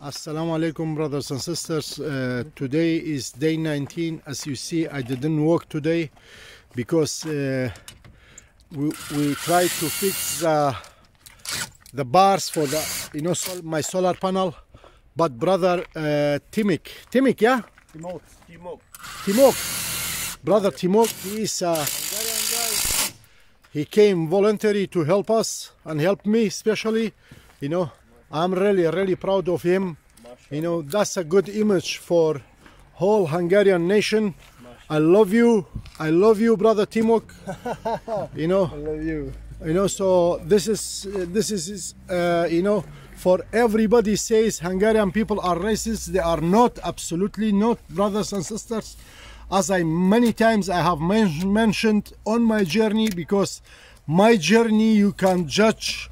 Assalamu alaikum brothers and sisters. Uh, today is day 19 as you see I didn't work today because uh, we, we tried to fix the, the bars for the you know sol my solar panel. But brother uh, Timik Timik yeah? Timok. Timok. Timok. Brother Timok he is uh, he came voluntary to help us and help me especially you know i'm really really proud of him. You know that's a good image for whole hungarian nation. I love you. I love you brother timok. You know? I love you. you know so this is this is uh, you know for everybody says hungarian people are racist. They are not absolutely not brothers and sisters. As i many times i have men- mentioned on my journey because my journey you can judge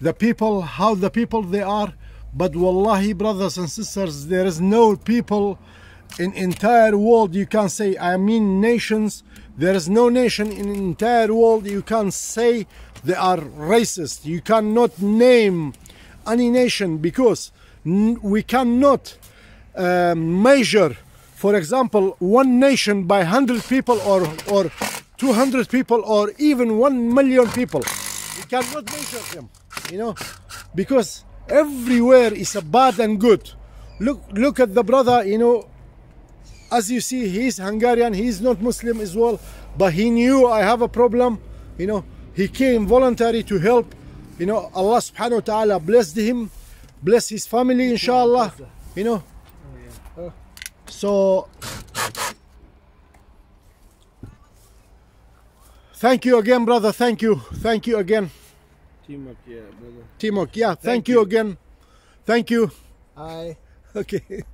the people how the people they are. But wallahi brothers and sisters there is no people in entire world you can say i mean nations. There is no nation in entire world you can say they are racist. You cannot name any nation because we cannot uh, measure for example one nation by 100 people or or 200 people or even 1 million people. We cannot measure them you know because everywhere is a bad and good. Look look at the brother you know as you see he's hungarian he's not muslim as well but he knew i have a problem you know. He came voluntary to help you know. Allah subhanahu wa ta'ala blessed him bless his family inshallah you know. So thank you again brother thank you thank you again Timok, yeah, brother. timok yeah thank, Thank you you. again thank you Hi. okay